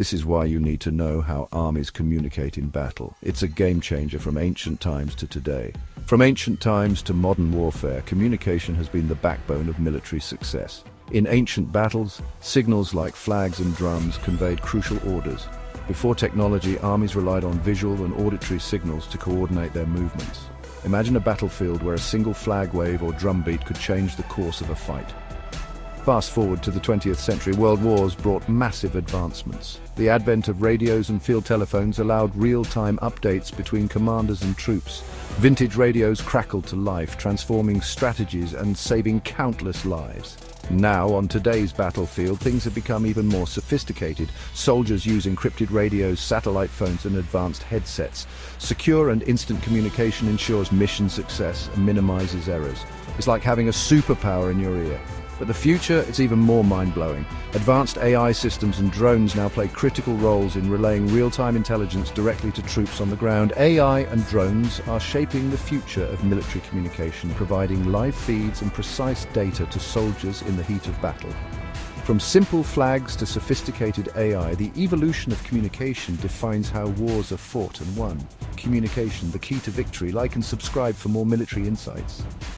This is why you need to know how armies communicate in battle. It's a game changer from ancient times to today. From ancient times to modern warfare, communication has been the backbone of military success. In ancient battles, signals like flags and drums conveyed crucial orders. Before technology, armies relied on visual and auditory signals to coordinate their movements. Imagine a battlefield where a single flag wave or drum beat could change the course of a fight. Fast forward to the 20th century, world wars brought massive advancements. The advent of radios and field telephones allowed real-time updates between commanders and troops. Vintage radios crackled to life, transforming strategies and saving countless lives. Now, on today's battlefield, things have become even more sophisticated. Soldiers use encrypted radios, satellite phones and advanced headsets. Secure and instant communication ensures mission success and minimizes errors. It's like having a superpower in your ear. But the future, it's even more mind-blowing. Advanced AI systems and drones now play critical roles in relaying real-time intelligence directly to troops on the ground. AI and drones are shaping the future of military communication, providing live feeds and precise data to soldiers in the heat of battle. From simple flags to sophisticated AI, the evolution of communication defines how wars are fought and won. Communication, the key to victory. Like and subscribe for more military insights.